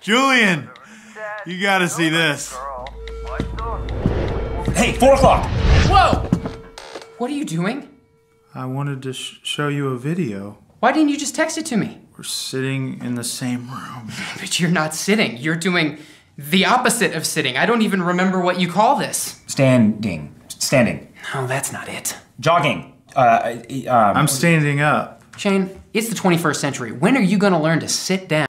Julian, you gotta see this. Hey, four o'clock. Whoa! What are you doing? I wanted to sh- show you a video. Why didn't you just text it to me? We're sitting in the same room. But you're not sitting. You're doing the opposite of sitting. I don't even remember what you call this. Standing. Standing. No, that's not it. Jogging. Uh, um, I'm standing up. Shane, it's the 21st century. When are you gonna learn to sit down?